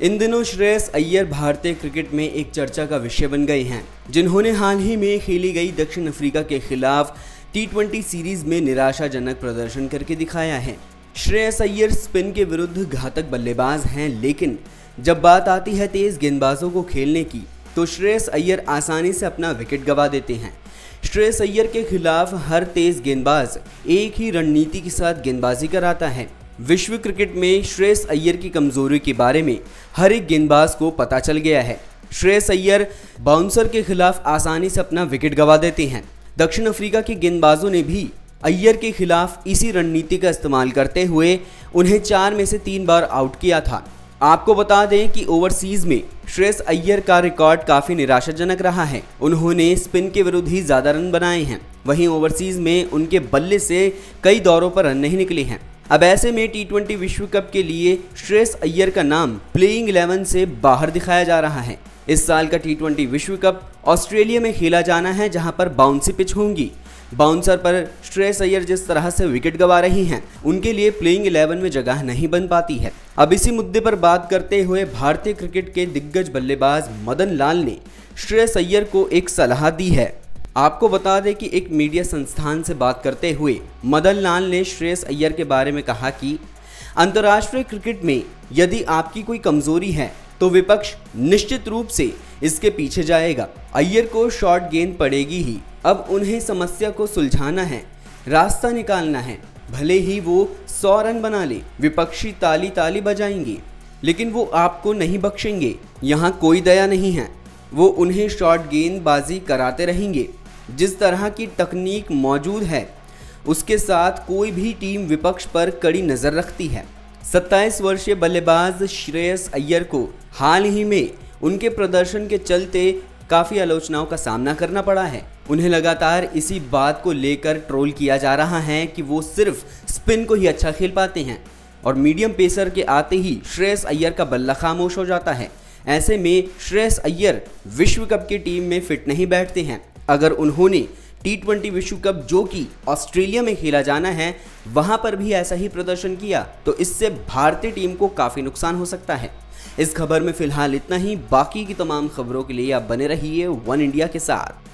इन दिनों श्रेयस अय्यर भारतीय क्रिकेट में एक चर्चा का विषय बन गए हैं, जिन्होंने हाल ही में खेली गई दक्षिण अफ्रीका के खिलाफ टी सीरीज़ में निराशाजनक प्रदर्शन करके दिखाया है। श्रेयस अय्यर स्पिन के विरुद्ध घातक बल्लेबाज हैं, लेकिन जब बात आती है तेज गेंदबाजों को खेलने की तो श्रेयस अय्यर आसानी से अपना विकेट गवा देते हैं। श्रेयस अय्यर के खिलाफ हर तेज गेंदबाज एक ही रणनीति के साथ गेंदबाजी कराता है। विश्व क्रिकेट में श्रेयस अय्यर की कमज़ोरी के बारे में हर एक गेंदबाज को पता चल गया है। श्रेयस अय्यर बाउंसर के खिलाफ आसानी से अपना विकेट गवा देते हैं। दक्षिण अफ्रीका के गेंदबाजों ने भी अय्यर के खिलाफ इसी रणनीति का इस्तेमाल करते हुए उन्हें चार में से तीन बार आउट किया था। आपको बता दें कि ओवरसीज में श्रेयस अय्यर का रिकॉर्ड काफ़ी निराशाजनक रहा है। उन्होंने स्पिन के विरुद्ध ही ज़्यादा रन बनाए हैं। वहीं ओवरसीज में उनके बल्ले से कई दौरों पर रन नहीं निकले हैं। अब ऐसे में टी विश्व कप के लिए श्रेयस अय्यर का नाम प्लेइंग इलेवन से बाहर दिखाया जा रहा है। इस साल का टी विश्व कप ऑस्ट्रेलिया में खेला जाना है, जहाँ पर बाउंसी पिच होंगी। बाउंसर पर श्रेयस अय्यर जिस तरह से विकेट गवा रही हैं, उनके लिए प्लेइंग इलेवन में जगह नहीं बन पाती है। अब इसी मुद्दे पर बात करते हुए भारतीय क्रिकेट के दिग्गज बल्लेबाज मदन लाल ने श्रेयस अय्यर को एक सलाह दी है। आपको बता दें कि एक मीडिया संस्थान से बात करते हुए मदन लाल ने श्रेयस अय्यर के बारे में कहा कि, अंतर्राष्ट्रीय क्रिकेट में यदि आपकी कोई कमज़ोरी है तो विपक्ष निश्चित रूप से इसके पीछे जाएगा। अय्यर को शॉर्ट गेंद पड़ेगी ही। अब उन्हें समस्या को सुलझाना है, रास्ता निकालना है। भले ही वो सौ रन बना ले, विपक्षी ताली ताली बजाएँगे, लेकिन वो आपको नहीं बख्शेंगे। यहाँ कोई दया नहीं है। वो उन्हें शॉर्ट गेंदबाजी कराते रहेंगे। जिस तरह की तकनीक मौजूद है, उसके साथ कोई भी टीम विपक्ष पर कड़ी नज़र रखती है। 27 वर्षीय बल्लेबाज श्रेयस अय्यर को हाल ही में उनके प्रदर्शन के चलते काफ़ी आलोचनाओं का सामना करना पड़ा है। उन्हें लगातार इसी बात को लेकर ट्रोल किया जा रहा है कि वो सिर्फ़ स्पिन को ही अच्छा खेल पाते हैं और मीडियम पेसर के आते ही श्रेयस अय्यर का बल्ला खामोश हो जाता है। ऐसे में श्रेयस अय्यर विश्व कप की टीम में फिट नहीं बैठते हैं। अगर उन्होंने टी ट्वेंटी विश्व कप जो कि ऑस्ट्रेलिया में खेला जाना है, वहाँ पर भी ऐसा ही प्रदर्शन किया तो इससे भारतीय टीम को काफ़ी नुकसान हो सकता है। इस खबर में फ़िलहाल इतना ही, बाकी की तमाम खबरों के लिए आप बने रहिए वन इंडिया के साथ।